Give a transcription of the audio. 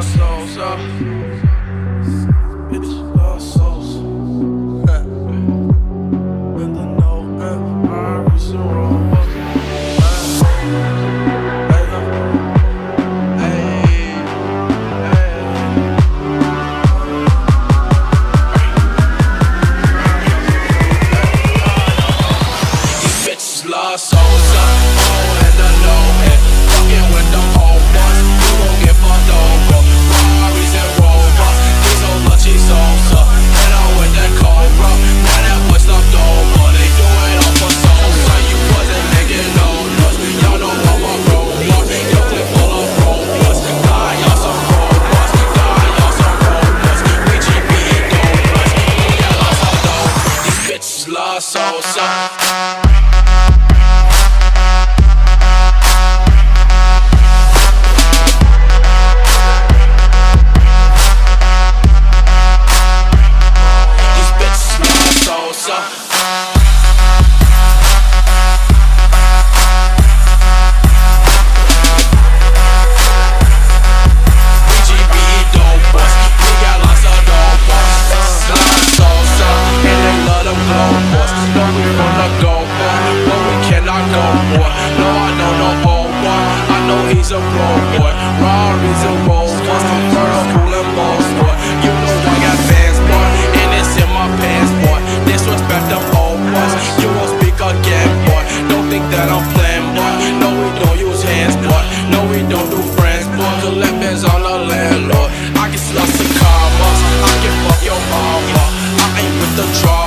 lost souls, uh. Bitches lost souls, we wanna go for, but we cannot go for. No, I don't know no old boy, I know he's a pro boy. Rari's a Rolls Royce, first cool and most boy. You know I got fans, boy, and it's in my pants, boy. Disrespect them old boys, you won't speak again, boy. Don't think that I'm playing, boy. No, we don't use hands, boy. No, we don't do friends, boy. Collect bands on the landlord. I get lots of commas, I can fuck your mama. I ain't with the drama,